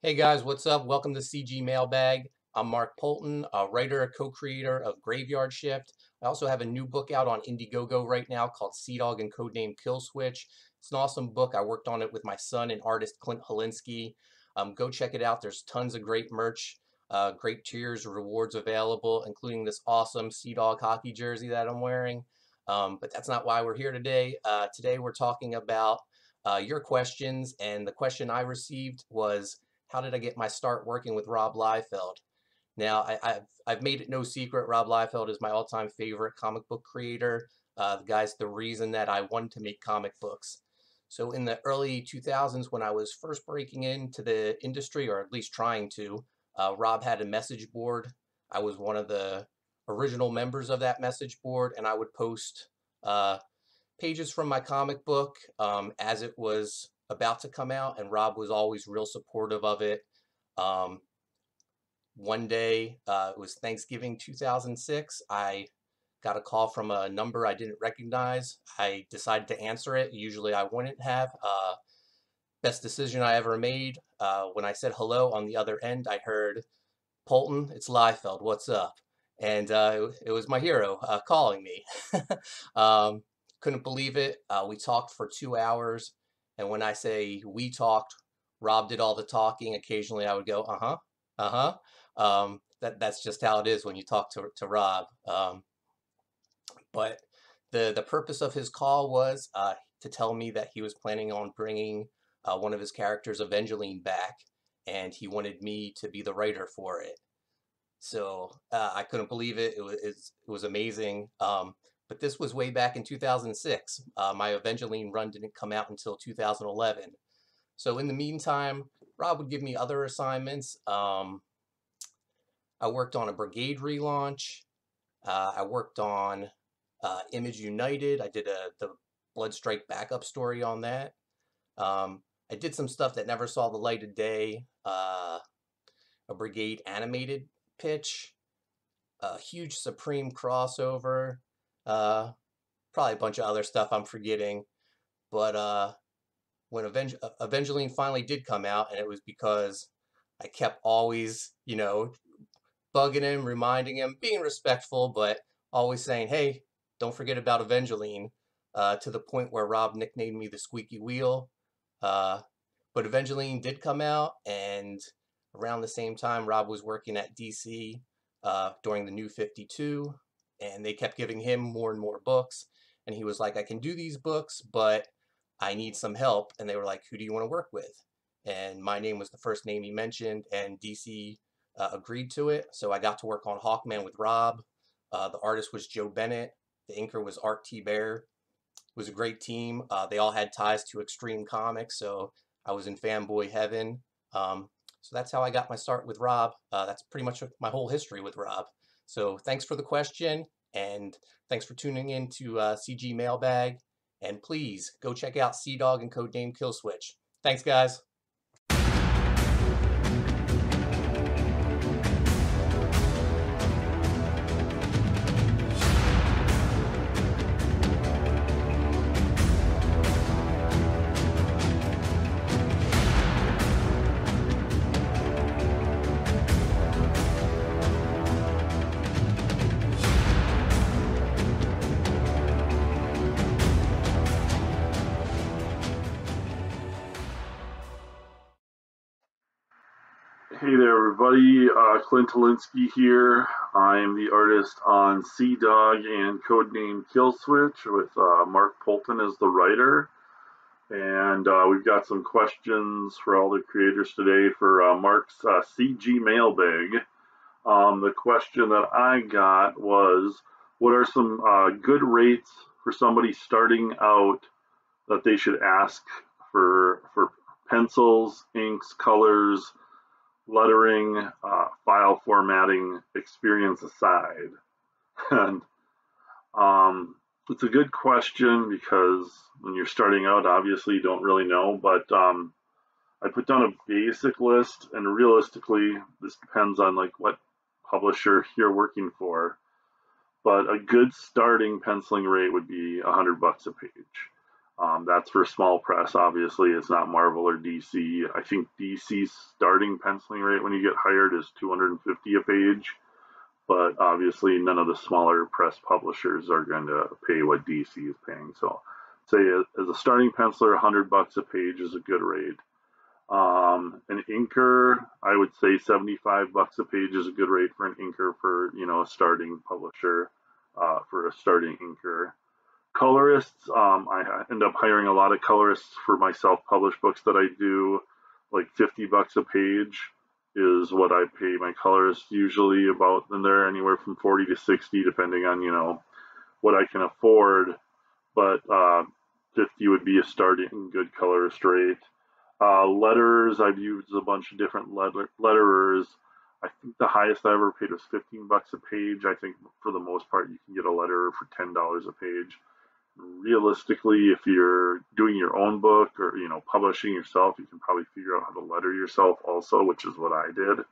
Hey guys, what's up? Welcome to CG Mailbag. I'm Mark Poulton, a writer, co-creator of Graveyard Shift. I also have a new book out on Indiegogo right now called Sea Dog and Codename Kill Switch. It's an awesome book. I worked on it with my son and artist Clint Hilinski. Um, go check it out. There's tons of great merch, uh, great tiers, rewards available, including this awesome Sea Dog hockey jersey that I'm wearing. Um, but that's not why we're here today. Uh, today we're talking about uh, your questions, and the question I received was, how did I get my start working with Rob Liefeld? Now, I, have I've made it no secret, Rob Liefeld is my all-time favorite comic book creator. Uh, the guy's the reason that I wanted to make comic books. So in the early 2000s, when I was first breaking into the industry, or at least trying to, uh, Rob had a message board. I was one of the original members of that message board, and I would post uh, pages from my comic book um, as it was about to come out, and Rob was always real supportive of it. Um, one day, uh, it was Thanksgiving 2006, I got a call from a number I didn't recognize. I decided to answer it. Usually I wouldn't have. Uh, best decision I ever made. Uh, when I said hello on the other end, I heard, Poulton, it's Liefeld, what's up? And uh, it, was my hero uh, calling me. um, couldn't believe it. Uh, we talked for two hours. And when I say we talked, Rob did all the talking. Occasionally I would go, uh-huh, uh-huh. Um, that, that's just how it is when you talk to, to Rob. Um, but the, the purpose of his call was uh, to tell me that he was planning on bringing uh, one of his characters, Evangeline, back, and he wanted me to be the writer for it. So uh, I couldn't believe it. It was, it was amazing. Um, but this was way back in 2006. Uh, my Evangeline run didn't come out until 2011. So in the meantime, Rob would give me other assignments. Um, I worked on a Brigade relaunch. Uh, I worked on uh, Image United. I did a the Bloodstrike backup story on that. Um, I did some stuff that never saw the light of day. Uh, a Brigade animated pitch. A huge Supreme crossover. Uh, probably a bunch of other stuff I'm forgetting. But uh, when uh, Evangeline finally did come out, and it was because I kept always, you know, bugging him, reminding him, being respectful, but always saying, hey, don't forget about Evangeline, uh, to the point where Rob nicknamed me the squeaky wheel. Uh, but Evangeline did come out, and around the same time, Rob was working at DC uh, during the New 52, and they kept giving him more and more books. And he was like, I can do these books, but I need some help. And they were like, who do you want to work with? And my name was the first name he mentioned, and DC uh, agreed to it. So I got to work on Hawkman with Rob. Uh, the artist was Joe Bennett. The inker was Art Thibert It was a great team. Uh, they all had ties to Extreme Comics, so I was in fanboy heaven. Um, so that's how I got my start with Rob. Uh, that's pretty much my whole history with Rob. So thanks for the question, and thanks for tuning in to uh, CG Mailbag. And please go check out Sea Dog and Codename Killswitch. Thanks, guys. Hey there, everybody. Uh, Clint Hilinski here. I am the artist on Sea Dog and Codename Killswitch with uh, Mark Poulton as the writer. And uh, we've got some questions for all the creators today for uh, Mark's uh, CG mailbag. Um, the question that I got was What are some uh, good rates for somebody starting out that they should ask for, for pencils, inks, colors? Lettering, uh, file formatting experience aside. And um, it's a good question because when you're starting out, obviously you don't really know, but um, I put down a basic list and realistically, this depends on like what publisher you're working for. But a good starting penciling rate would be 100 bucks a page. Um, that's for small press, obviously. It's not Marvel or DC. I think DC's starting penciling rate when you get hired is 250 a page, but obviously none of the smaller press publishers are going to pay what DC is paying. So, say as a starting penciler, 100 bucks a page is a good rate. Um, an inker, I would say 75 bucks a page is a good rate for an inker for you know a starting publisher, uh, for a starting inker colorists. Um, I end up hiring a lot of colorists for my self-published books that I do. Like 50 bucks a page is what I pay my colorists usually about, and they're anywhere from 40 to 60 depending on you know what I can afford. But uh, 50 would be a starting good colorist rate. Uh, letters, I've used a bunch of different letter- letterers. I think the highest I ever paid was 15 bucks a page. I think for the most part, you can get a letter for $10 a page realistically, if you're doing your own book or you know publishing yourself, you can probably figure out how to letter yourself also, which is what I did.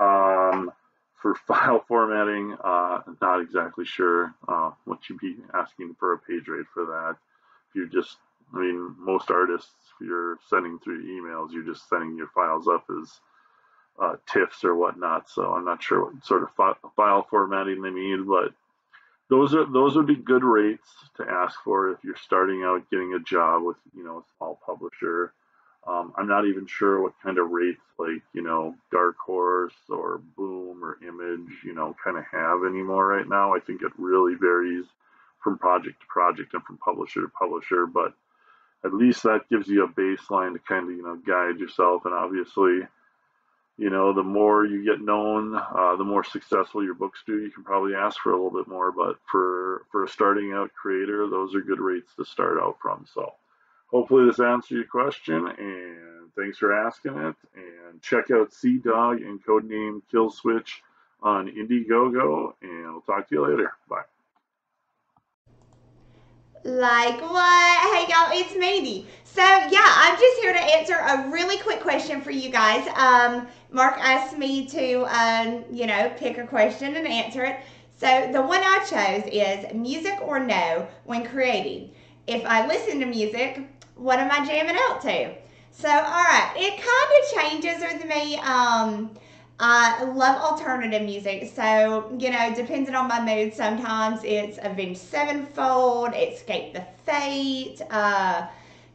Um, for file formatting, uh, not exactly sure uh, what you'd be asking for a page rate for that. If you're just, I mean, most artists, if you're sending through emails, you're just sending your files up as uh, TIFFs or whatnot. So I'm not sure what sort of file formatting they need, but those are those would be good rates to ask for if you're starting out getting a job with you know a small publisher. Um, I'm not even sure what kind of rates like you know Dark Horse or Boom or Image you know kind of have anymore right now. I think it really varies from project to project and from publisher to publisher, but at least that gives you a baseline to kind of you know guide yourself and obviously you know, the more you get known, uh, the more successful your books do. You can probably ask for a little bit more, but for for a starting out creator, those are good rates to start out from. So, hopefully, this answers your question, and thanks for asking it. And check out Sea Dog and Codename Kill Switch on Indiegogo, and we'll talk to you later. Bye. Like what? Hey y'all, it's Mandy. So yeah, I'm just here to answer a really quick question for you guys. Um, Mark asked me to, um, you know, pick a question and answer it. So the one I chose is music or no when creating. If I listen to music, what am I jamming out to? So all right, it kind of changes with me. Um, I love alternative music, so you know, depending on my mood, sometimes it's Avenged Sevenfold, Escape the Fate, uh,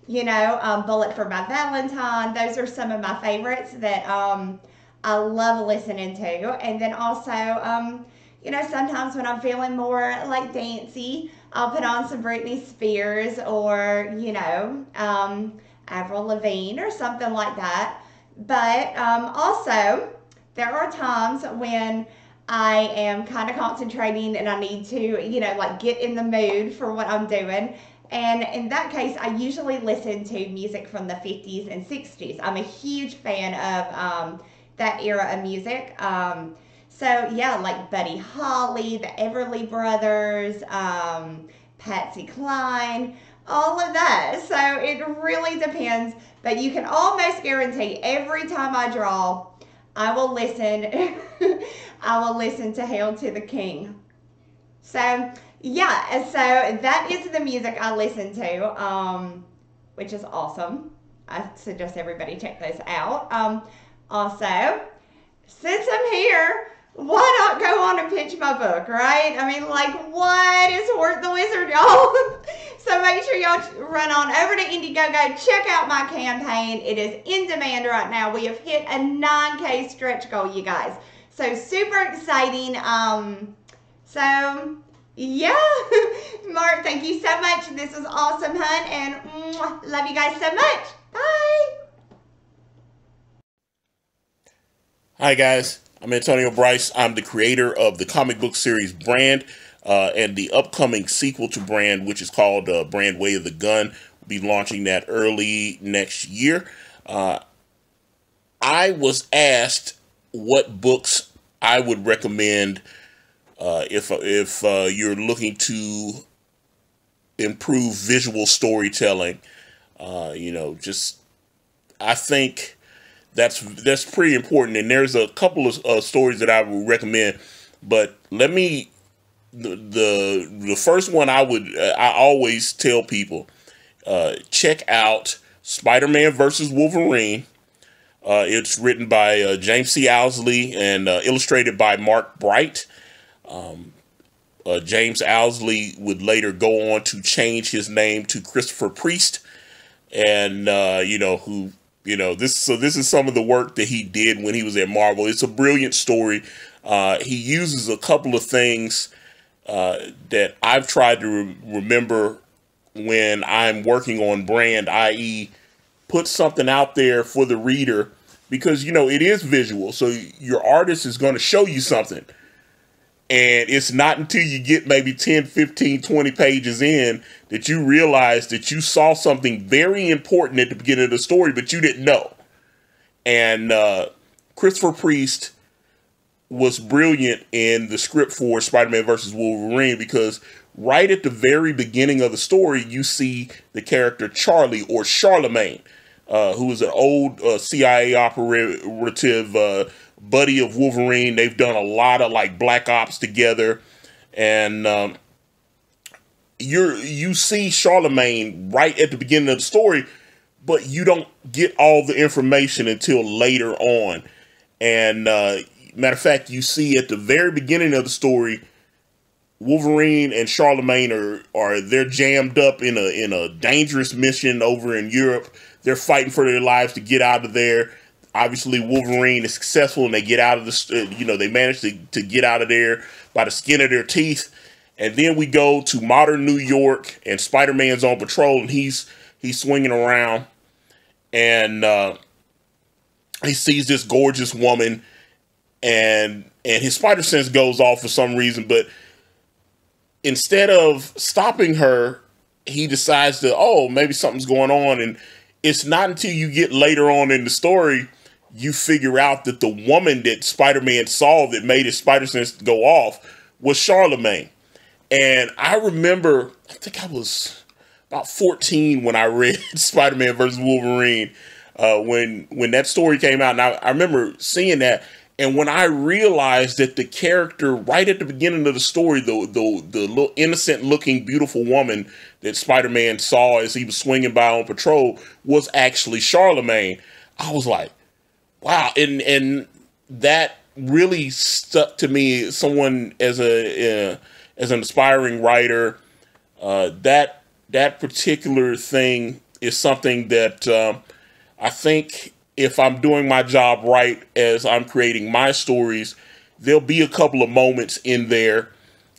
you know, um, Bullet for My Valentine. Those are some of my favorites that um, I love listening to. And then also, um, you know, sometimes when I'm feeling more like dancey, I'll put on some Britney Spears or, you know, um, Avril Lavigne or something like that. But um, also, there are times when I am kind of concentrating and I need to, you know, like get in the mood for what I'm doing. And in that case, I usually listen to music from the 50s and 60s. I'm a huge fan of um, that era of music. Um, so, yeah, like Buddy Holly, the Everly Brothers, um, Patsy Cline, all of that. So, it really depends. But you can almost guarantee every time I draw, I will listen. I will listen to Hail to the King. So, yeah, so that is the music I listen to, um, which is awesome. I suggest everybody check those out. Um, also, since I'm here, why not go on and pitch my book, right? I mean, like, what is Wart the Wizard, y'all? so make sure y'all run on over to Indiegogo, check out my campaign. It is in demand right now. We have hit a 9K stretch goal, you guys. So super exciting. Um, so yeah, Mark, thank you so much. This was awesome, hun, and love you guys so much. Bye. Hi, guys. I'm Antonio Brice. I'm the creator of the comic book series Brand uh, and the upcoming sequel to Brand, which is called uh, Brand Way of the Gun. We'll be launching that early next year. Uh, I was asked what books I would recommend uh, if if uh, you're looking to improve visual storytelling. Uh, you know, just I think that's that's pretty important. And there's a couple of uh, stories that I would recommend, but let me the the, the first one I would uh, I always tell people check out Spider-Man versus Wolverine. It's written by James C. Owsley and illustrated by Mark Bright. Um, uh, James Owsley would later go on to change his name to Christopher Priest, and uh, you know who you know this. So this is some of the work that he did when he was at Marvel. It's a brilliant story. Uh, he uses a couple of things that I've tried to re- remember when I'm working on brand, i.e., put something out there for the reader because you know it is visual so your artist is going to show you something and it's not until you get maybe 10 15 20 pages in that you realize that you saw something very important at the beginning of the story but you didn't know. And uh, christopher priest was brilliant in the script for spider-man versus wolverine because right at the very beginning of the story you see the character charlie or charlemagne uh, who is an old uh, CIA operative, uh, buddy of Wolverine. They've done a lot of like black ops together, and um, you you see Charlemagne right at the beginning of the story, but you don't get all the information until later on. And uh, matter of fact, you see at the very beginning of the story. Wolverine and Charlemagne are are they're jammed up in a in a dangerous mission over in Europe they're fighting for their lives to get out of there. Obviously, Wolverine is successful and they get out of the, uh, you know, they manage to, to get out of there by the skin of their teeth. And then we go to modern New York and Spider Man's on patrol and he's he's swinging around and uh, he sees this gorgeous woman and and his spider sense goes off for some reason, but instead of stopping her, he decides to oh maybe something's going on and it's not until you get later on in the story you figure out that the woman that Spider-Man saw that made his spider sense go off was Charlemagne. And I remember, I think I was about 14 when I read Spider-Man versus Wolverine, uh, when when that story came out. And I, I remember seeing that. And when I realized that the character right at the beginning of the story, the the the little innocent looking beautiful woman that Spider-Man saw as he was swinging by on patrol was actually Charlemagne, I was like, wow, and and that really stuck to me. Someone as a uh, as an aspiring writer, uh, that that particular thing is something that uh, I think if I'm doing my job right as I'm creating my stories, there'll be a couple of moments in there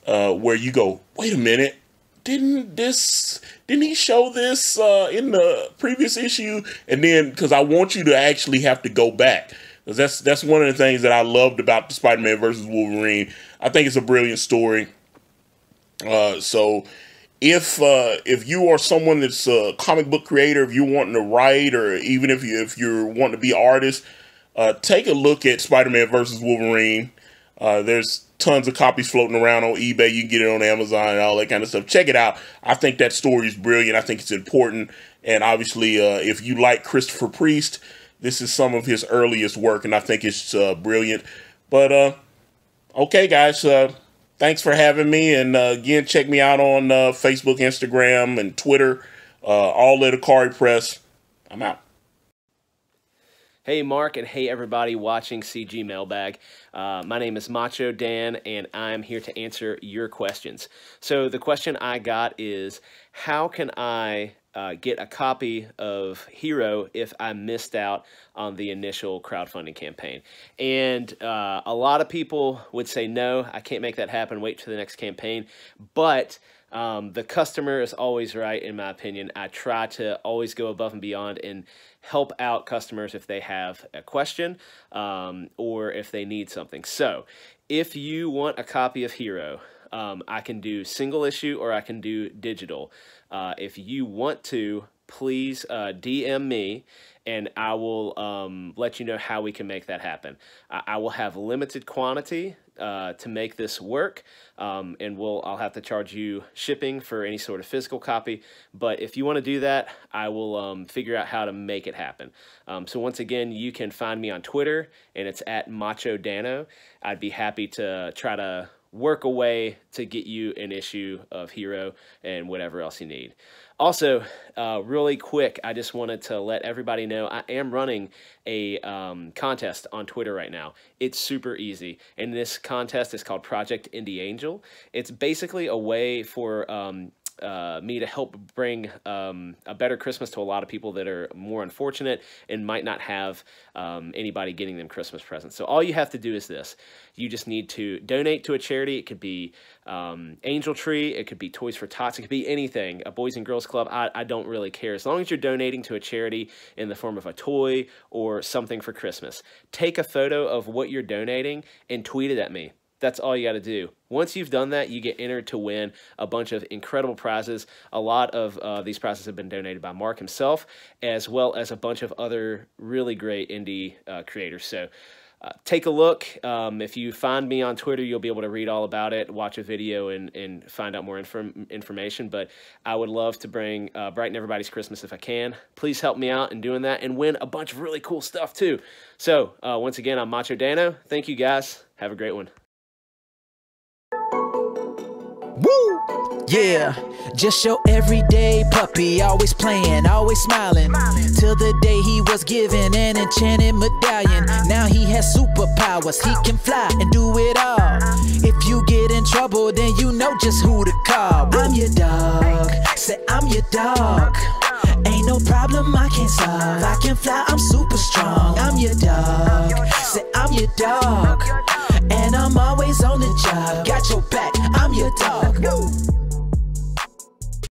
uh, where you go, wait a minute, didn't this didn't he show this uh, in the previous issue? And then because I want you to actually have to go back. Because that's that's one of the things that I loved about the Spider-Man versus Wolverine. I think it's a brilliant story. Uh, so if uh, if you are someone that's a comic book creator, if you're wanting to write, or even if you if you're wanting to be an artist, uh, take a look at Spider-Man versus Wolverine. Uh, there's tons of copies floating around on eBay. You can get it on Amazon and all that kind of stuff. Check it out. I think that story is brilliant. I think it's important. And obviously, uh, if you like Christopher Priest, this is some of his earliest work, and I think it's uh, brilliant. But uh, okay, guys, uh, thanks for having me. And uh, again, check me out on Facebook, Instagram, and Twitter. all at Ikari Press. I'm out. Hey, Mark, and hey, everybody watching CG Mailbag. Uh, my name is Macho Dan, and I'm here to answer your questions. So, the question I got is How can I uh, get a copy of Hiro if I missed out on the initial crowdfunding campaign? And uh, a lot of people would say, No, I can't make that happen. Wait for the next campaign. But um, the customer is always right, in my opinion. I try to always go above and beyond and help out customers if they have a question um, or if they need something. So, if you want a copy of Hiro, um, I can do single issue or I can do digital. Uh, if you want to, please uh, DM me and I will um, let you know how we can make that happen. I, I will have limited quantity uh, to make this work, um, and we'll I'll have to charge you shipping for any sort of physical copy. But if you want to do that, I will um, figure out how to make it happen. Um, so once again, you can find me on Twitter, and it's at Macho Dano. I'd be happy to try to work a way to get you an issue of Hiro and whatever else you need. Also, uh, really quick, I just wanted to let everybody know I am running a um, contest on Twitter right now. It's super easy, and this contest is called Project Indie Angel. It's basically a way for um, uh, me to help bring um, a better Christmas to a lot of people that are more unfortunate and might not have um, anybody getting them Christmas presents. So all you have to do is this. You just need to donate to a charity. It could be um, Angel Tree. It could be Toys for Tots. It could be anything. A Boys and Girls Club. I, I don't really care. As long as you're donating to a charity in the form of a toy or something for Christmas. Take a photo of what you're donating and tweet it at me. That's all you got to do. Once you've done that, you get entered to win a bunch of incredible prizes. A lot of uh, these prizes have been donated by Mark himself, as well as a bunch of other really great indie uh, creators. So uh, take a look. Um, if you find me on Twitter, you'll be able to read all about it, watch a video, and, and find out more inform information. But I would love to bring uh, brighten everybody's Christmas if I can. Please help me out in doing that and win a bunch of really cool stuff too. So uh, once again, I'm Macho Dano. Thank you guys. Have a great one. Yeah, just your everyday puppy, always playing, always smiling. Till the day he was given an enchanted medallion. Now he has superpowers, he can fly and do it all. If you get in trouble, then you know just who to call. I'm your dog, say I'm your dog. Ain't no problem I can't solve. I can fly, I'm super strong. I'm your dog, say I'm your dog. And I'm always on the job. Got your back